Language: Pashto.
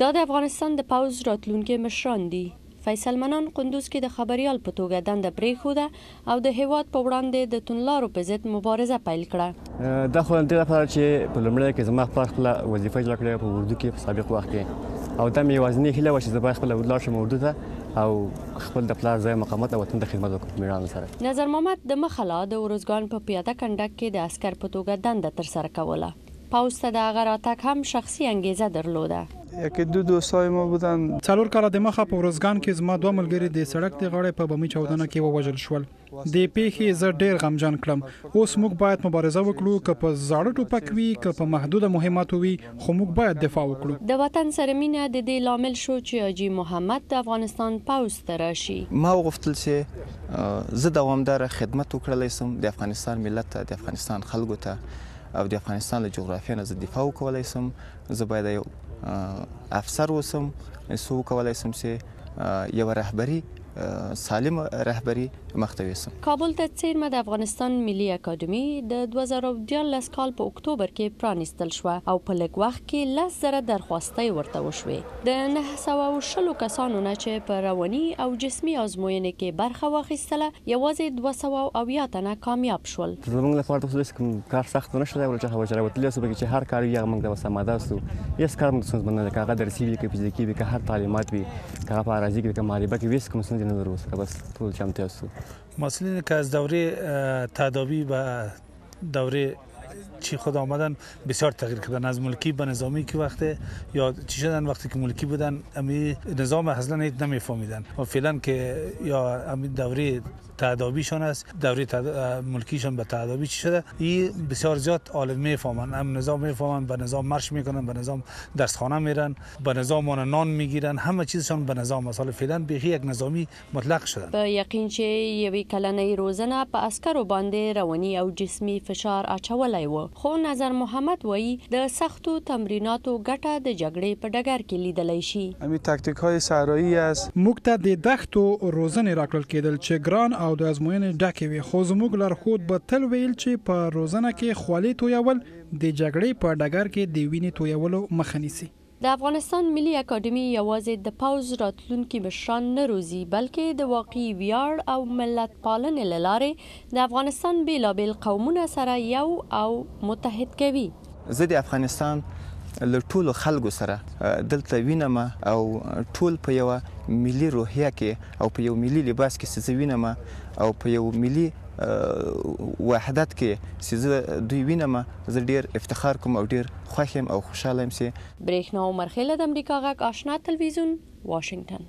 دا د افغانستان د پوځ راتلونکي مشران دي. فیصل منان قندوز کې د خبریال په توګه دنده پرېښوده او د هېواد په وړاندې د تونلارو په ضد مبارزه پیل کړه. دا خو دې لپاره چې په لومړیو کې زما پلار خپله وظیفه اجرا کړې وه په اردو کې په سابق وخت کې او دا مې یوازینۍ هیله وه چې زه باید خپله ولاړ شم اردو ته او خپل د پلار ځای مقامات او وطن ته خدمت وکړم په مېړانه سره. نظر محمد د مخه لا د ارزګان په پیاده کنډک کې د عسکر په توګه دنده ترسره کوله. پوځ ته د هغه راتګ هم شخصي انګېزه درلوده. یکی دو دوستای ما بودند. څلور کاله دمخه په ارزګان کې زما دوه ملګري د سړک د غاړې په بمي چاودنه کې ووژل شول. دې پېښې زه ډېر غمجن کړم. اوس موږ باید مبارزه وکړو، که په زاړه ټوپک وي، که په محدوده مهماتو وي، خو موږ باید دفاع وکړو. د وطن سره مینه د دې لامل شو چې حاجي محمد د افغانستان پوځ ته راشي. ما وغوښتل چې زه دوامداره خدمت وکړلی شم د افغانستان ملت ته، د افغانستان خلکو ته. او د افغانستان له جغرافیه نه زه دفاع وکولای سم زه باید یو افسر اوسم څو وکولای سم چې یو رهبری سالم رهبری مخته ویسم کابل ته څیرمه د افغانستان ملي اکاډمي د 2014 کال په اکتوبر کې پرانیستل شوه او په لږ وخت کې لس زره درخواستۍ ورته وشوې. د نهه سوه او شلو کسانو نه چې په رواني او جسمي ازموینې کې برخه واخیستله، یوازې دوه سوه او اویا تنه کامیاب شول. زموږ لپاره تر اوسه داسې کوم کار سخت ونه شو، ځکه هغه چې راوتلي یاستو پکې چې هر کار وي هغه موږ ته بس اماده یاستو، هېڅ کار موږ ته ستونزمن نه دی، که هغه درسي وي، که فزیکي وي، که هر تعلیمات وي، که هغه په عراضي کې وي، که محاربه کې وي، هېڅ کومه ستونزه نه لرو ورسره، بس ټول چمتو یاستو. محصلین که از دوره تداوی به دوره. چی خود آمدن بسیار تغییر کردن از ملکی به نظامی که وقت یا چی شدن وقتی که ملکی بودن امی نظام اصلا هیچ نمیفهمیدن و فعلا که یا امی دوره تعدابیشان است دوره تد... ملکیشان به تعدابی چی شده ای بسیار زیاد عالم میفهمن ام نظام میفهمن به نظام مرش میکنن به نظام درسخانه میرن به نظام نان میگیرن همه چیزشان به نظام است فعلا بیخی یک نظامی مطلق شو. په یقین چې یوې کلنۍ روزنه په عسکرو باندې رواني او جسمي فشار اچولی و، خو نظر محمد وايي، د سختو تمریناتو ګټه د جګړې په ډګر کې لیدلی شي. همین تاکتیک های صحرایی است. موږ ته د دښتو روزنې راکړل کېدل چې ګران او د ازموینې ډکې وې، خو زموږ لارښود به تل ویل چې په روزنه کې خولې تویول د جګړې په ډګر کې د وینې تویولو مخه نیسي. د افغانستان ملي اکاډمي یوازې د پوځ راتلونکي مشران نه روزي، بلکې د واقعي ویاړ او ملت پالنې له لارې د افغانستان بېلابېل قومونه سره یو او متحد کوي. زه د افغانستان له ټولو خلکو سره دلته وینم او ټول په یوه ملي روحیه کې او په یو ملي لباس کې چې زه وینم او په یو ملي وحدت کې چې زه دوی وینم، زه ډېر افتخار کوم او ډېر خوښ یم او خوشحاله یم چې برېښنا عمر خېل دامریکا غږ آشنا تلویزیون واشنګټن.